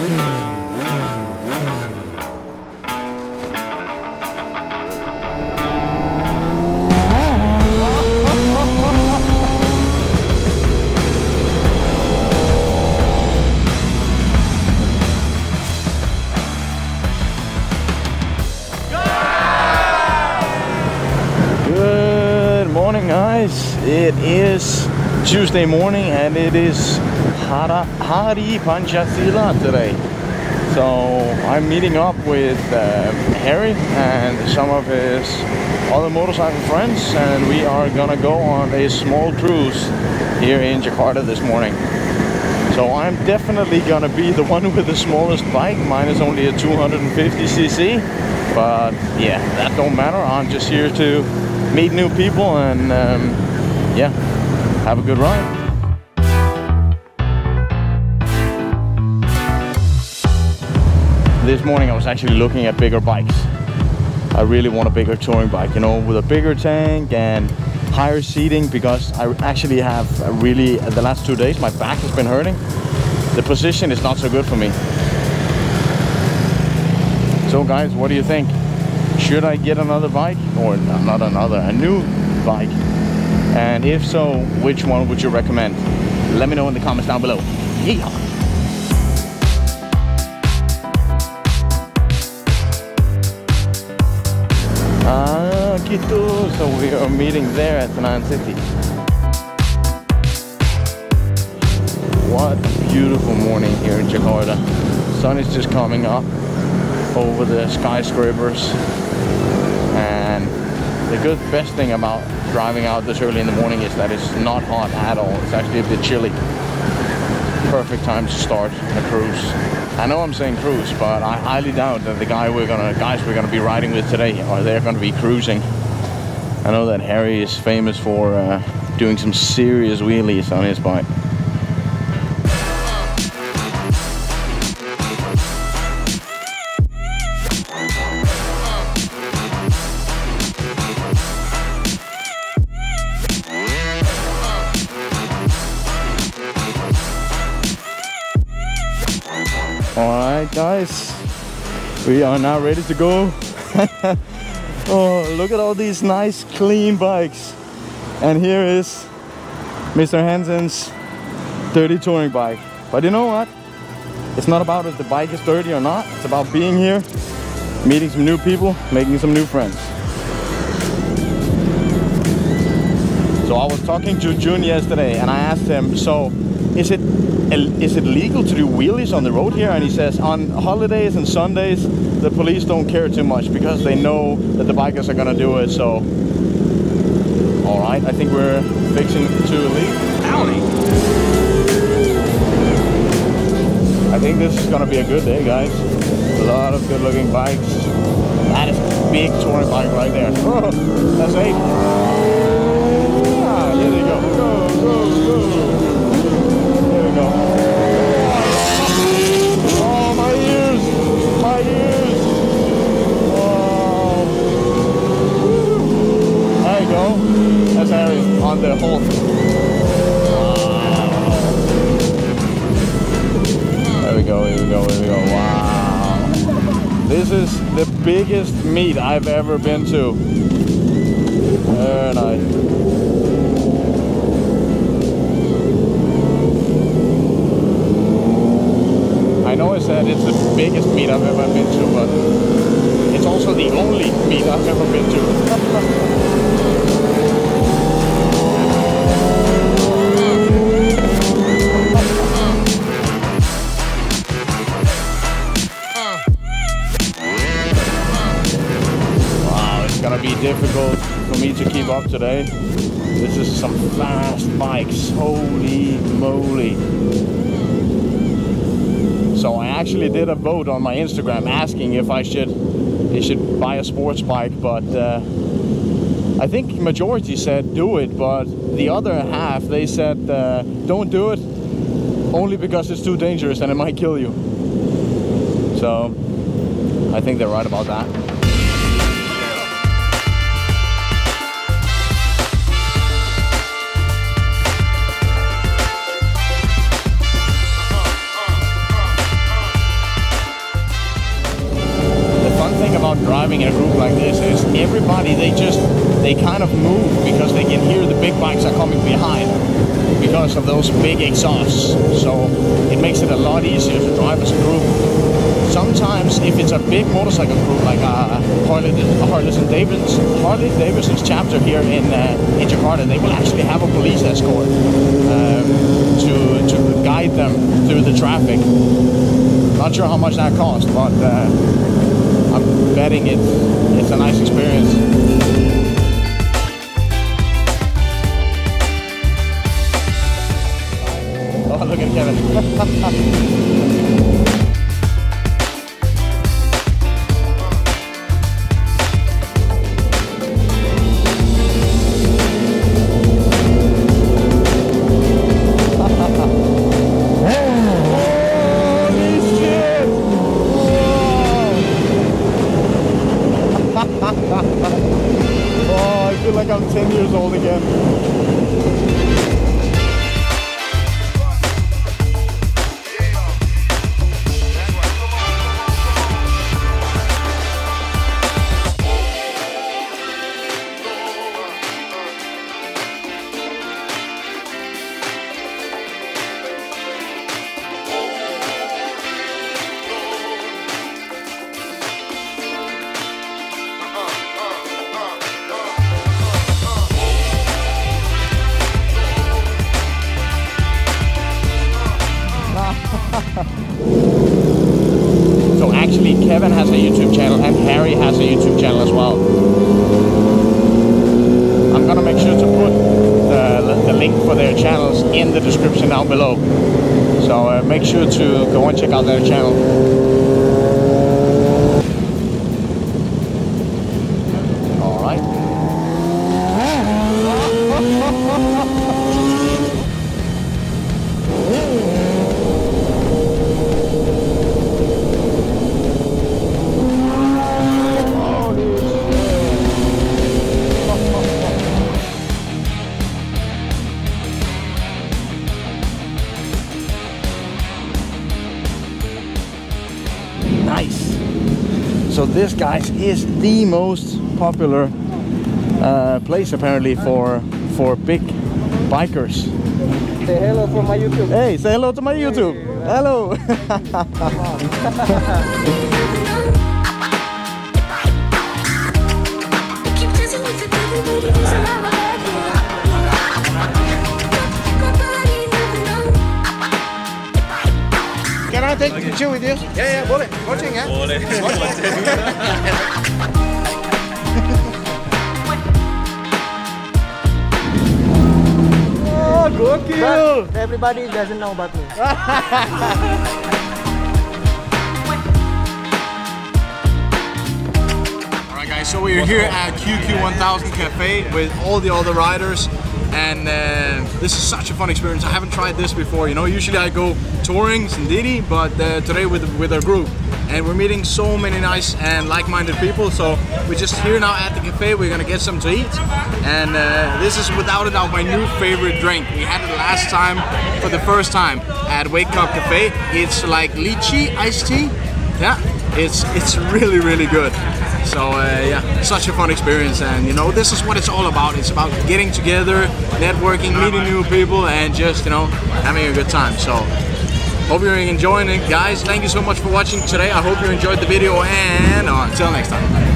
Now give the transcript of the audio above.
Good morning, guys. It is Tuesday morning and it is Hara, Hari Pancasila today. So I'm meeting up with um, Harry and some of his other motorcycle friends and we are gonna go on a small cruise here in Jakarta this morning. So I'm definitely gonna be the one with the smallest bike. Mine is only a 250cc, but yeah, that don't matter. I'm just here to meet new people and um, yeah, have a good ride. This morning I was actually looking at bigger bikes. I really want a bigger touring bike, you know, with a bigger tank and higher seating because I actually have really, the last two days, my back has been hurting. The position is not so good for me. So guys, what do you think? Should I get another bike or not another, a new bike? And if so, which one would you recommend? Let me know in the comments down below. Yeah. So we are meeting there at Senayan City. What a beautiful morning here in Jakarta. Sun is just coming up over the skyscrapers. And the good best thing about driving out this early in the morning is that it's not hot at all. It's actually a bit chilly. Perfect time to start a cruise. I know I'm saying cruise, but I highly doubt that the guy we're gonna guys we're gonna be riding with today are they're gonna be cruising. I know that Harry is famous for uh, doing some serious wheelies on his bike. Alright guys, we are now ready to go. oh, look at all these nice clean bikes. And here is Mr. Hansen's dirty touring bike. But you know what? It's not about if the bike is dirty or not. It's about being here, meeting some new people, making some new friends. So I was talking to Jun yesterday and I asked him, so is it is it legal to do wheelies on the road here? And he says on holidays and Sundays, the police don't care too much because they know that the bikers are gonna do it. So, all right, I think we're fixing to leave. Howdy. I think this is gonna be a good day, guys. A lot of good-looking bikes. That is a big touring bike right there. That's eight. Ah, here they go. Go, go, go. Oh, oh. on the whole. Wow. There we go, here we go, here we go. Wow. This is the biggest meet I've ever been to. Very nice. I know I said it's the biggest meet I've ever been to, but it's also the only meet I've ever been to. Wow, it's gonna be difficult for me to keep up today. This is some fast bikes, holy moly. So I actually did a vote on my Instagram asking if I should, should buy a sports bike, but uh, I think majority said do it, but the other half they said uh, don't do it, only because it's too dangerous and it might kill you. So I think they're right about that. Driving in a group like this is everybody they just they kind of move because they can hear the big bikes are coming behind because of those big exhausts. So it makes it a lot easier to drive as a group. Sometimes if it's a big motorcycle group like uh, Harley, Harley David's, Harley Davidson's chapter here in uh, in Jakarta, they will actually have a police escort um, to to guide them through the traffic. Not sure how much that costs, but uh, I'm betting it it's a nice experience. Actually, Kevin has a YouTube channel and Harry has a YouTube channel as well. I'm gonna make sure to put the, the link for their channels in the description down below. So uh, make sure to go and check out their channel. This, guys, is the most popular uh, place apparently for for big bikers. Say hello for my YouTube. Hey, say hello to my YouTube. Hello. I take the picture with you? Yeah, yeah, boleh. Watching, ya? oh, gokil. But everybody doesn't know about me. Alright guys, so we're here at QQ1000 Cafe with all the other riders and uh, this is such a fun experience. I haven't tried this before, you know, usually I go touring Sendiri, but uh, today with, with our group. And we're meeting so many nice and like-minded people, so we're just here now at the cafe, we're gonna get some to eat. And uh, this is without a doubt my new favorite drink. We had it last time for the first time at Wake Up Cafe. It's like lychee iced tea. Yeah, it's it's really really good. So uh, yeah, such a fun experience, and you know this is what it's all about. It's about getting together, networking, meeting new people, and just you know having a good time. So hope you're enjoying it, guys. Thank you so much for watching today. I hope you enjoyed the video, and until next time.